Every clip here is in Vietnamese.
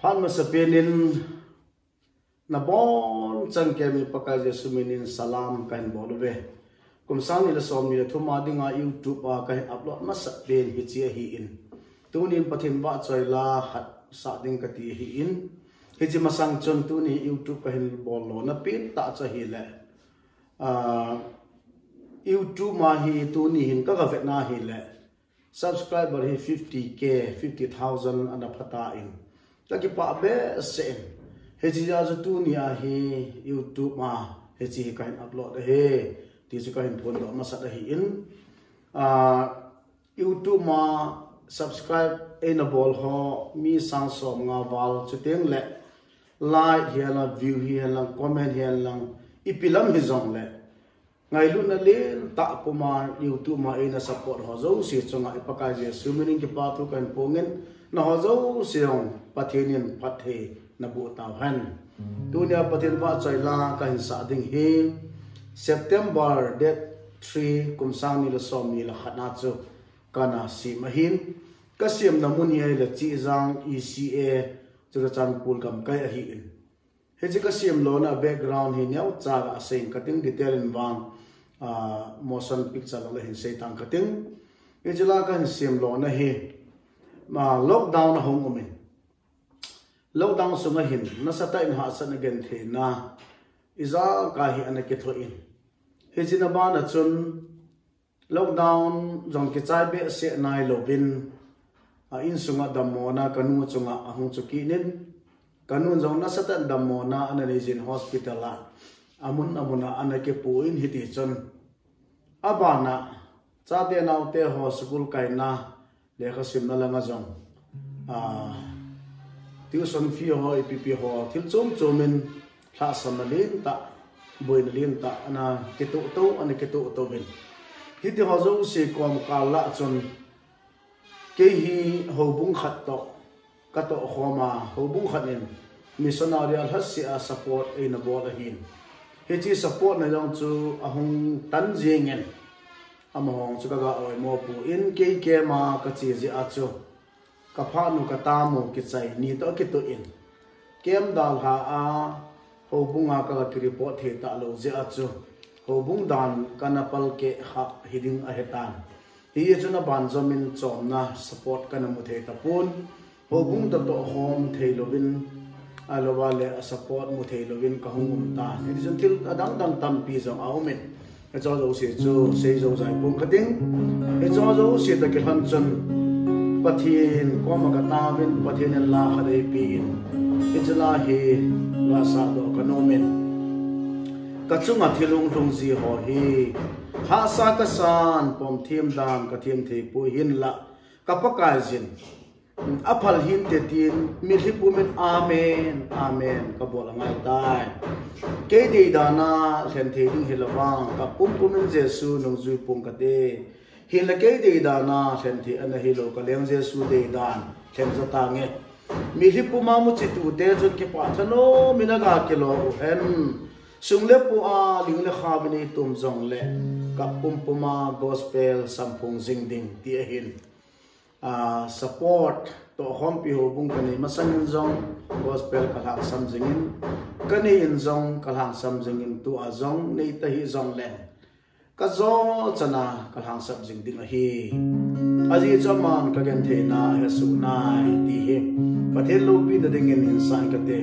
phan ma sa penin na bon chan ke mi pakai je suminin salam kan bolve kum sang ni la som ni thu ma dinga youtube a kai upload ma sa pen hi chi hi in tunin pathin ba choi la khat sa ding ka ti hi in hi chi masang chon tu ni youtube ka hin bol lo na pin ta cha hi le a youtube ma hi tu ni hin ka ga vet na hi le subscriber hi 50k 50000 ana phata in ta ki pa be sen he chi ya zo tu ni a hi youtube ma he chi ka hin upload he ti chi ka hin pon do ma sa da hi in a youtube ma subscribe in a ball ho mi sang som nga wal chu teng le like hian la view hian la comment hian lang ipilam hi zong le ngai lu na le ta pu ma youtube ma ina support ho zo si chunga ipaka je sumining ki pa tu kan pongen na ho zo siong pathinin pathe na bu ta han dunia pathin ba chai la kan sa ding hi september date 3 kumsang ni la som ni la khana chu kana si mahin kasiam namun ye la chi zang eca chu chan pul kam kai a hi in he chi kasiam lo na background hi nyau cha ga sein cutting detail in wang motion picture lo hin sei tang kating e là kan sim lo na hi, ma lockdown na hong umin lockdown sunga hin, na sata in ha san again the na, iza ka hi ana ke tho in. He jina ba na chun, lockdown jong ke chai be se nai lovin a in sunga damona kanu chunga ahung chuki nin kanun jong na sata damona ana jin hospital la. Amun amuna ana ke puin hiti chon. Abana cha de naw te ho school kai na le kha sim na langa jong a tuition fee ho ipp ho thil chom chomin tha samalin ta boin lin ta ana ke to ana ke to bin hiti ho zo se kom ka la chon ke hi ho bung khat to kato khoma ho bung khat missionary al hasi a support in a bol hin he chi support na jong chu ahung tan jingen among chu ka oi mo pu in ke ke ma ka chi ji a chu. Ka pha nu ka ta mo ki chai ni to ki to in. Kem dal ha a ho bunga ka ki report the ta lo ji a chu. Hobung dan kanapal ke ha hiding a hetan hi chu na ban zomin chom na support kana mu the ta pun ho bung ta to hom theilovin alowa le a support mu thei lovin ka hungum ta. Ni jun til adang dang tam pi zo aumen e cho zo se chu se zo zai pum khating e cho zo se ta ki han chun pathin ko ma ka ta vin pathin la khare pi in. E chla he, la sa do ka kanomen ka chunga thilung thung ji ho hi. Ha sa ka san, pom thiam dam ka thiam thei pu hin la. Ka pa jin aphal hin te tin mi hi pu men amen amen ka bol ngai tai ke de dana sen thei ding hilawang ka pum pum men jesu nong zui pum ka te hin la ke de dana sen thei ana hi lo ka leng jesu de dan sen za ta nge mi hi pu ma mu chi tu te ju ke pa thano mina ga ke lo hen sung le pu a ling le kha bini tum zong le ka pum puma gospel sampung jing ding ti hin uh, support to hom pi ho bung kani masang in zong gospel kalang sam jingin kani in zong kalang sam jingin tu a zong nei ta hi zong len ka zo chana kalang sam jing ding hi. Aji chaman ka gen the na he su nai ti hi. Pathel lo pi da ding in san ka te.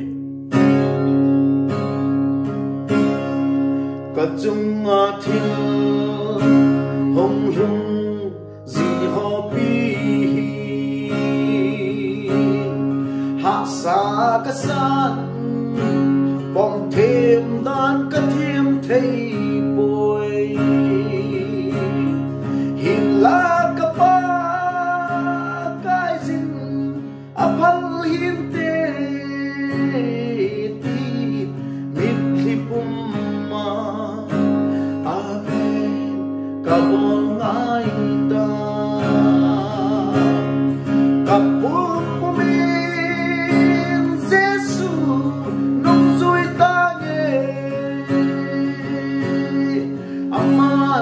Ka chung a thil hong hong xa cách xa bóng thêm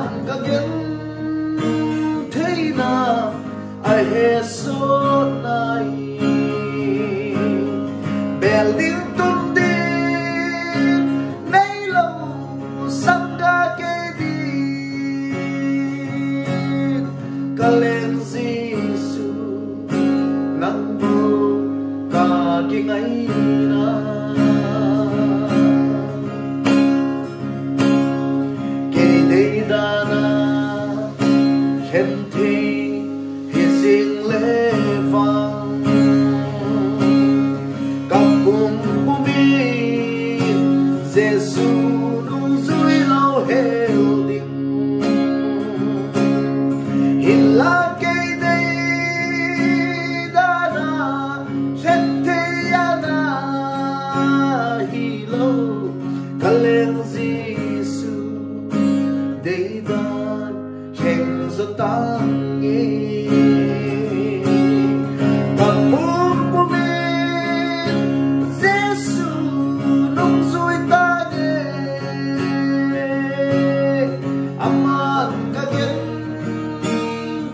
man ka gen thei na ai he so deidan Henzotangi Tagpupumi Zesu Nung suitane Aman kagin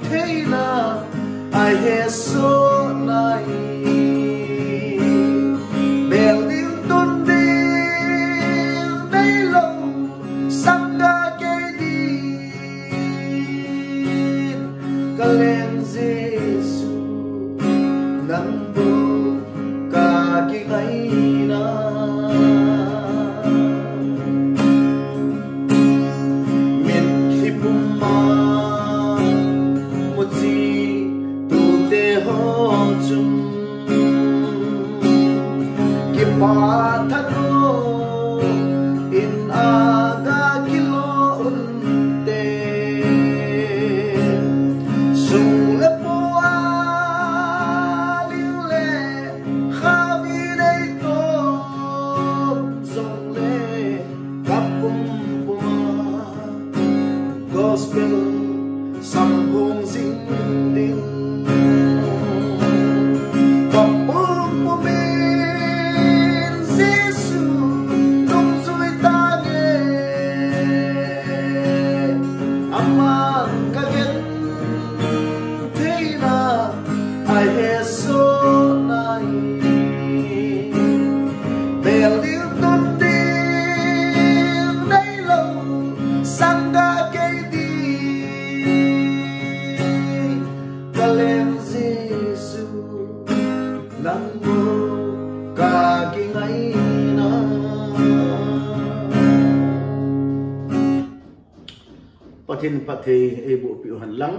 Tela Ay Jesus Some pa the e bo pi han lang.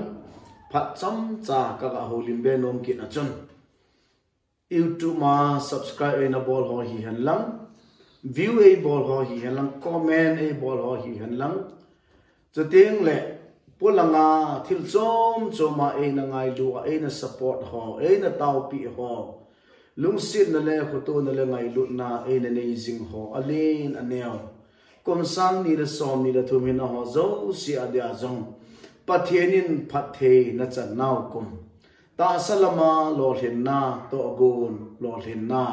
Phat cham cha ka ga holim be nom ki na chon. Youtube ma subscribe e na bol ho hi han lang. View e bol ho hi han lang. Comment e bol ho hi han lang. Cho tiếng lệ pulanga thil chom choma e na ngai lu e na support ho e na tau pi ho. Lung sit na le, khoto na le ngai lu na e na nei jing ho alin em kom sang ni da som ni da thum hin ho zo si adia zong pathianin phathe na chan naw kum ta salama lo hin na to gun lo hin na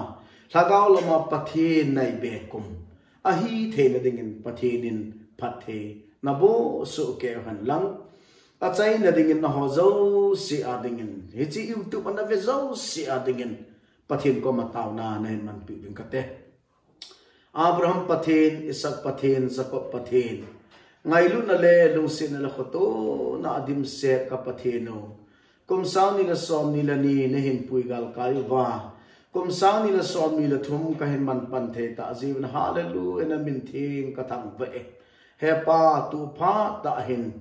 thagaw lama pathin nai be kum a hi the na dingin pathianin phathe na bo su ke han lang a chai na dingin na ho zo si a dingin hi chi youtube na ve zo si a dingin pathin ko ma taw na na man pi bin ka te Abraham pathen, Isaac pathen, Jacob pathen. Ngailu na le lung sin na lakoto na adim set kapatheno. Kung saan nila som nila ni nahin puigal kayo ba? Kung saan nila som nila tum kahin man panthe ta aziv na hallelujah na katang vae. Hepa tu pa ta ahin.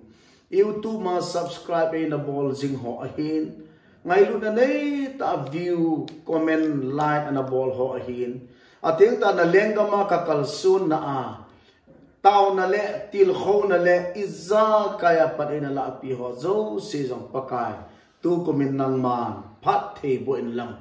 Iw tu ma subscribe ay na bol zing ho ahin. Ngailu na le view, comment, like na bol ho ahin. Ta view, comment, like na bol ho ahin. Ating ta na lengama ka kalsun na a tao na le til kho na le izza kaya pa na la api ho zo se jong pakai tu ko min nang man phat the bo in lang.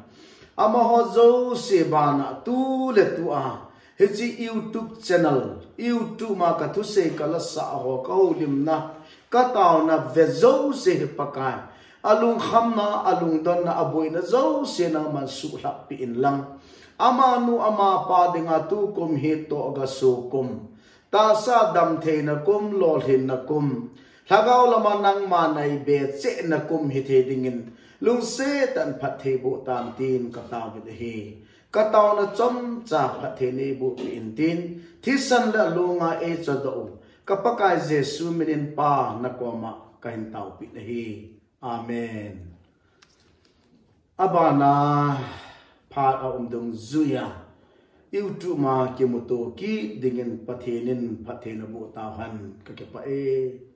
Ama ho zo se bana tu le tu a hechi youtube channel youtube ma ka tu se kala sa ho ka lim na ka tao na ve zo se pakai alung hamna alung don na aboy na zaw sena man sulak piin lang. Ama no ama pade nga tukom hito agasukom. Tasa damte na kum lolhin na kum. Lagaw laman ng manay bet se na kum hite dingin. Lung se tan patebo tan tin katawid he. Kataw na chom cha patene bu piin tin. Tisan la lunga e sa doon. Kapag Jesu minin pa na koma kain kahintaw pinahi. Amen. Abana, part a umdung zuya. YouTube ma kemuto ki dengan pathenin pathena bu tahan kakepa e.